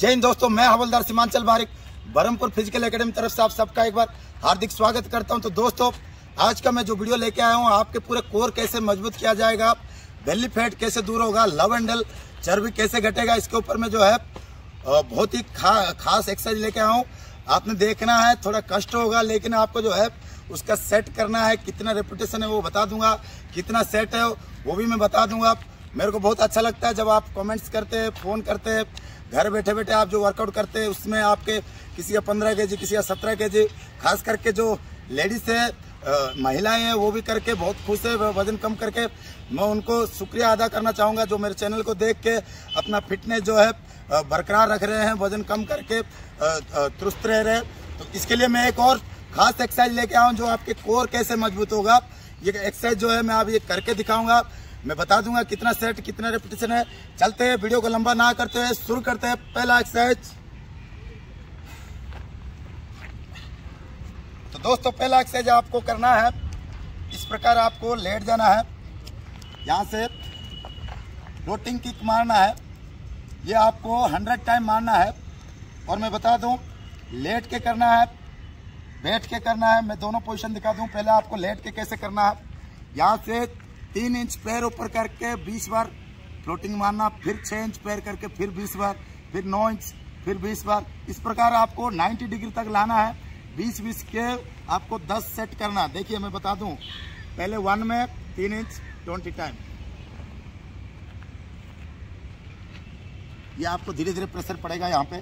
जय हिंद दोस्तों मैं हवलदार सीमांचल बारिक बरमपुर फ़िज़िकल एकेडमी तरफ़ से आप सबका एक बार हार्दिक स्वागत करता हूँ। तो दोस्तों आज का मैं जो वीडियो लेके आया हूँ आपके पूरे कोर कैसे मज़बूत किया जाएगा बेली फैट कैसे दूर होगा लव एंडल चर्बी कैसे घटेगा इसके ऊपर में जो है बहुत ही खा, खास एक्सरसाइज लेके आया हूँ। आपने देखना है थोड़ा कष्ट होगा लेकिन आपको जो है उसका सेट करना है कितना रेपुटेशन है वो बता दूँगा कितना सेट है वो भी मैं बता दूँगा। मेरे को बहुत अच्छा लगता है जब आप कमेंट्स करते हैं फ़ोन करते हैं घर बैठे बैठे आप जो वर्कआउट करते हैं उसमें आपके किसी का पंद्रह के जी किसी का सत्रह के जी खास करके जो लेडीज़ है महिलाएँ हैं वो भी करके बहुत खुश है वज़न कम करके। मैं उनको शुक्रिया अदा करना चाहूँगा जो मेरे चैनल को देख के अपना फिटनेस जो है बरकरार रख रहे हैं वज़न कम करके अ, रह रहे तो इसके लिए मैं एक और खास एक्सरसाइज लेके हूँ जो आपके कोर कैसे मज़बूत होगा। ये एक्सरसाइज जो है मैं आप ये करके दिखाऊँगा। मैं बता दूँगा कितना सेट कितना रेपिटेशन है। चलते हैं वीडियो को लंबा ना करते हुए शुरू करते हैं पहला एक्सरसाइज तो दोस्तों, पहला एक्सरसाइज आपको करना है। इस प्रकार आपको लेट जाना है। यहाँ से फ्लोटिंग किक मारना है। ये आपको 100 टाइम मारना है। और मैं बता दूँ, लेट के करना है, बैठ के करना है। मैं दोनों पोजीशन दिखा दूँ। पहले आपको लेट के कैसे करना है। यहाँ से तीन इंच पैर ऊपर करके 20 बार फ्लोटिंग मारना, फिर 6 इंच पैर करके फिर 20 बार, फिर नौ इंच, फिर 20 बार। इस प्रकार आपको 90 डिग्री तक लाना है। बीस बीस के आपको 10 सेट करना देखिए, मैं बता दूँ, पहले वन में तीन इंच ट्वेंटी टाइम ये आपको धीरे धीरे प्रेशर पड़ेगा यहाँ पे।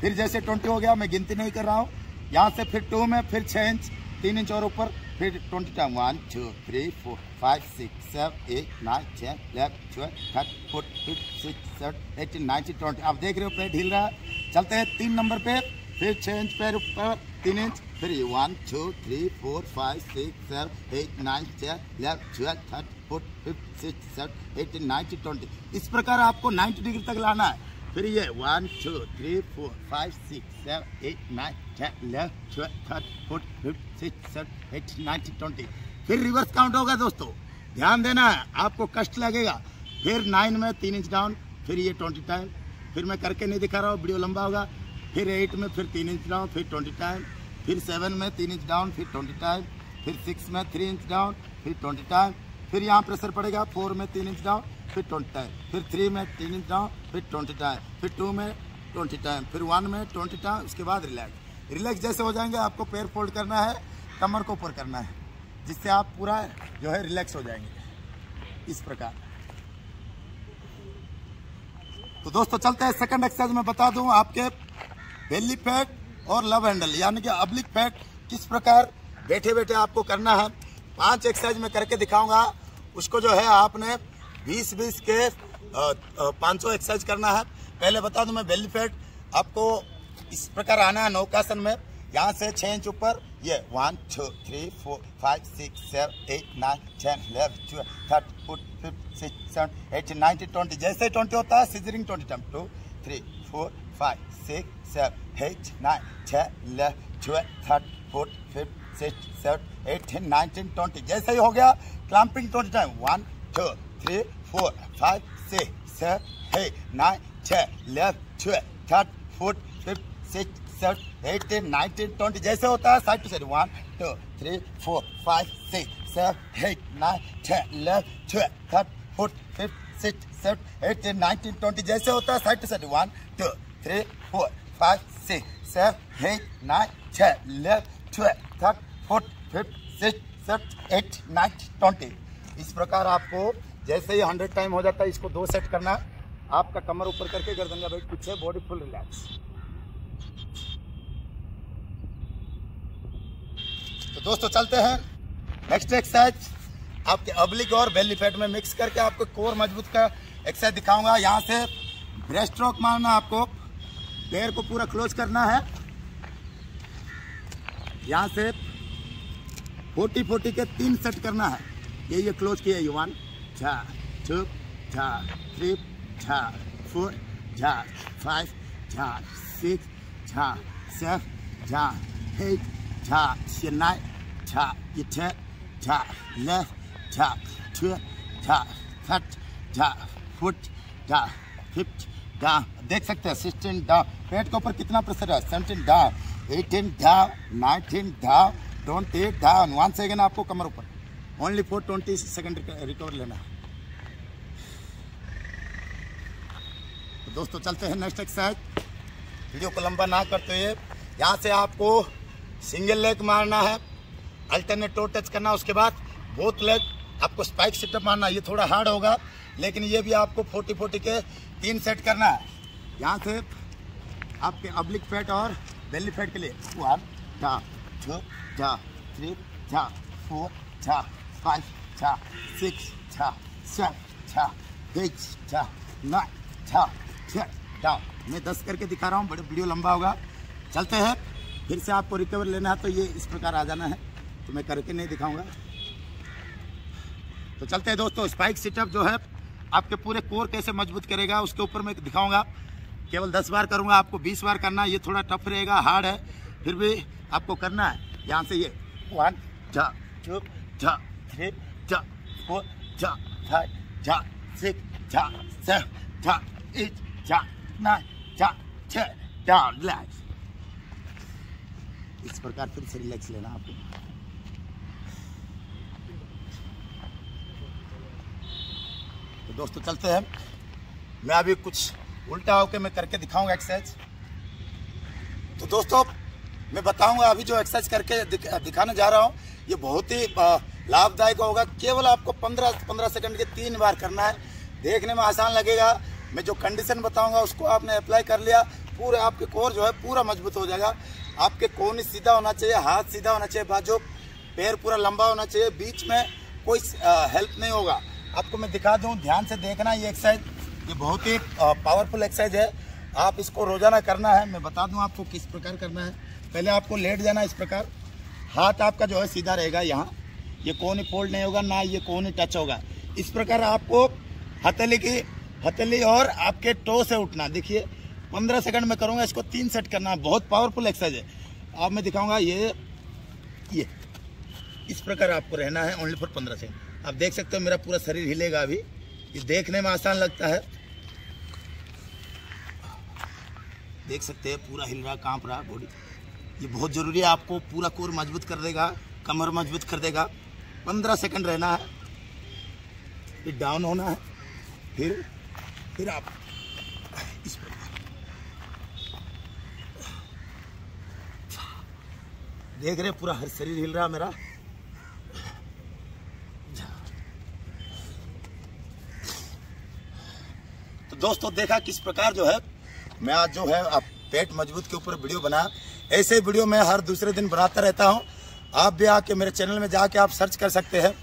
फिर जैसे ट्वेंटी हो गया, मैं गिनती नहीं कर रहा हूँ। यहाँ से फिर टू में, फिर छः इंच, तीन इंच और ऊपर। Twenty time one two three four five six seven eight nine ten eleven twelve thirty forty fifty six seven eighteen ninety twenty आप देख रहे हो पैर ढील रहा है। चलते हैं तीन नंबर पे। फिर छः इंच पैर ऊपर, तीन इंच फिर one two three four five six seven eight nine ten eleven twelve thirty forty fifty six seven eighteen ninety twenty इस प्रकार आपको नाइन्टी डिग्री तक लाना है। फिर ये one two three four five six seven eight nine ten eleven twelve thirty forty fifty six seven eight ninety twenty फिर reverse count होगा दोस्तों। ध्यान देना है, आपको कष्ट लगेगा। फिर नाइन में तीन इंच डाउन फिर ये ट्वेंटी टाइम फिर मैं करके नहीं दिखा रहा हूँ, वीडियो लंबा होगा। फिर एट में फिर तीन इंच डाउन फिर ट्वेंटी टाइम फिर सेवन में तीन इंच डाउन फिर ट्वेंटी टाइम फिर सिक्स में थ्री इंच डाउन फिर ट्वेंटी टाइम फिर यहाँ प्रेशर पड़ेगा फोर में तीन इंच डाउन फिर ट्वेंटी टाइम फिर थ्री में तीन डाउन फिर ट्वेंटी टाइम फिर टू में ट्वेंटी टाइम फिर वन में ट्वेंटी टाइम उसके बाद रिलैक्स रिलैक्स जैसे हो जाएँगे, आपको पैर फोल्ड करना है, कमर को ऊपर करना है, जिससे आप पूरा जो है रिलैक्स हो जाएँगे. इस प्रकार. तो दोस्तों, चलते हैं सेकंड एक्सरसाइज में, बता दूँ आपके बेली फैट और लव हैंडल यानी कि अब्लिक फैट किस प्रकार बैठे बैठे आपको करना है. पाँच एक्सरसाइज में करके दिखाऊँगा, उसको जो है आपने 20 20 के पाँच सौ एक्सरसाइज करना है। पहले बता दूँ मैं बेली फैट आपको इस प्रकार आना है नौकासन में। यहाँ से छः इंच ऊपर, ये one, two, three, four, five, six, seven, eight, nine, ten, eleven, twelve thirty forty fifty six seven eight ninety twenty, जैसे ट्वेंटी होता है, scissoring twenty time. Two, three, four, five, six, seven, eight, nine, ten, eleven, twelve thirty forty fifty six seven eighteen, nineteen, twenty, जैसे ही हो गया clumping twenty time. One, two three four five six seven eight nine ten eleven twelve thirty forty fifty six seven eighteen nineteen twenty जैसे होता है side to side one two three four five six seven eight nine ten eleven twelve thirty forty fifty six seven eighteen nineteen twenty जैसे होता है side to side one two three four five six seven eight nine ten eleven twelve thirty forty fifty six seven eight nine twenty इस प्रकार आपको जैसे ही hundred time हो जाता है, इसको दो सेट करना आपका कमर ऊपर करके गर्दन का वेट पीछे बॉडी फुल रिलैक्स। तो दोस्तों, चलते हैं। नेक्स्ट एक्सरसाइज आपके अब्लिक और बेली फैट में मिक्स करके आपको कोर मज़बूत का एक्सरसाइज दिखाऊँगा। यहाँ से ब्रेस्ट स्ट्रोक मारना आपको। पैर को पूरा क्लोज करना है। यहाँ से फोर्टी फोर्टी के तीन सेट करना है। ये ये क्लोज किया ये झा टू झा थ्री झा फोर झा फाइव झा सिक्स झा सेवन झा एट झा ये नाइन झा ये टेन झा इलेवन झा ट्वेल्व झा थर्टी झा फोर्टी झा फिफ्टी डाउन देख सकते हैं सिक्सटीन डाउन पेट के ऊपर कितना प्रेशर है? Seventeen down eighteen down nineteen down twenty down one second आपको कमर ऊपर। Only four twenty second recover लेना है। तो दोस्तों, चलते हैं नेक्स्ट एक्सरसाइज वीडियो को लंबा ना करते हुए यहाँ से आपको सिंगल लेग मारना है अल्टरनेट टो टच करना उसके बाद बोथ लेग आपको स्पाइक सिटअप मारना ये थोड़ा हार्ड होगा, लेकिन ये भी आपको फोर्टी फोर्टी के तीन सेट करना है। यहाँ से आपके अब्लिक फैट और बेली फैट के लिए वन झा टू झा थ्री झा फोर झा फाइव झा सिक्स झा सेवन झा एट झा नाइन झा डाउन मैं दस करके दिखा रहा हूँ, बड़े वीडियो लंबा होगा। चलते हैं, फिर से आपको रिकवर लेना है तो ये इस प्रकार आ जाना है। तो मैं करके नहीं दिखाऊँगा। तो चलते हैं दोस्तों स्पाइक सिटअप जो है, आपके पूरे कोर कैसे मज़बूत करेगा, उसके ऊपर मैं दिखाऊँगा। केवल 10 बार करूँगा, आपको 20 बार करना ये थोड़ा टफ रहेगा हार्ड है, फिर भी आपको करना है। यहाँ से ये वन झा टू झा थ्री झा फोर झा फाइव झा सिक्स झा सेवन झा एट झा नाइन झा छः डाउन रिलैक्स इस प्रकार फिर से रिलैक्स लेना आपको तो दोस्तों चलते हैं। मैं अभी कुछ उल्टा होकर मैं करके दिखाऊँगा एक्सरसाइज तो दोस्तों मैं बताऊँगा अभी जो एक्सरसाइज करके दिख, दिखाने जा रहा हूँ ये बहुत ही लाभदायक होगा। केवल आपको 15 15 सेकंड के तीन बार करना है। देखने में आसान लगेगा। मैं जो कंडीशन बताऊँगा, उसको आपने अप्लाई कर लिया। पूरे आपके कोर जो है, पूरा मज़बूत हो जाएगा। आपके कोनी सीधा होना चाहिए, हाथ सीधा होना चाहिए, बाजू, पैर पूरा लंबा होना चाहिए। बीच में कोई हेल्प नहीं होगा। आपको मैं दिखा दूँ, ध्यान से देखना ये एक्सरसाइज ये बहुत ही पावरफुल एक्सरसाइज है। आप इसको रोज़ाना करना है। मैं बता दूँ आपको किस प्रकार करना है। पहले आपको लेट जाना इस प्रकार। हाथ आपका जो है सीधा रहेगा यहाँ। ये कोनी फोल्ड नहीं होगा, ना ये कोनी टच होगा। इस प्रकार आपको हथेली की हथेली और आपके टो से उठना। देखिए, पंद्रह सेकंड में करूँगा, इसको तीन सेट करना बहुत पावरफुल एक्सरसाइज है। आप मैं दिखाऊँगा, ये ये, इस प्रकार आपको रहना है ओनली फॉर पंद्रह सेकंड। आप देख सकते हो, मेरा पूरा शरीर हिलेगा अभी। ये देखने में आसान लगता है। देख सकते हैं, पूरा हिल रहा, काँप रहा बॉडी ये बहुत ज़रूरी है, आपको पूरा कोर मज़बूत कर देगा, कमर मज़बूत कर देगा। पंद्रह सेकंड रहना है। फिर डाउन होना है। फिर फिर आप इस देख रहे पूरा हर शरीर हिल रहा मेरा। तो दोस्तों, देखा किस प्रकार जो है, मैं आज जो है, आप पेट मज़बूत के ऊपर वीडियो बना। ऐसे वीडियो मैं हर दूसरे दिन बनाता रहता हूँ। आप भी आके मेरे चैनल में जाके आप सर्च कर सकते हैं।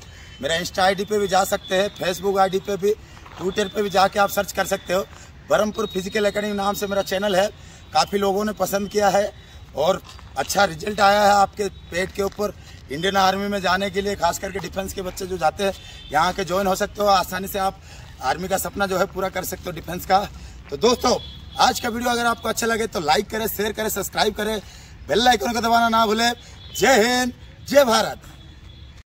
मेरा इंस्टा आईडी पे भी जा सकते हैं, फेसबुक आईडी पे भी। ट्विटर पे भी जाके आप सर्च कर सकते हो। बरमपुर फ़िज़िकल अकेडमी नाम से मेरा चैनल है। काफ़ी लोगों ने पसंद किया है और अच्छा रिज़ल्ट आया है आपके पेट के ऊपर। इंडियन आर्मी में जाने के लिए, खास करके डिफेंस के बच्चे जो जाते हैं, यहाँ के ज्वाइन हो सकते हो। आसानी से आप आर्मी का सपना जो है पूरा कर सकते हो डिफेंस का। तो दोस्तों, आज का वीडियो अगर आपको अच्छा लगे तो लाइक करें शेयर करें सब्सक्राइब करें। बेल आइकन को दबाना ना भूले। जय हिंद, जय भारत।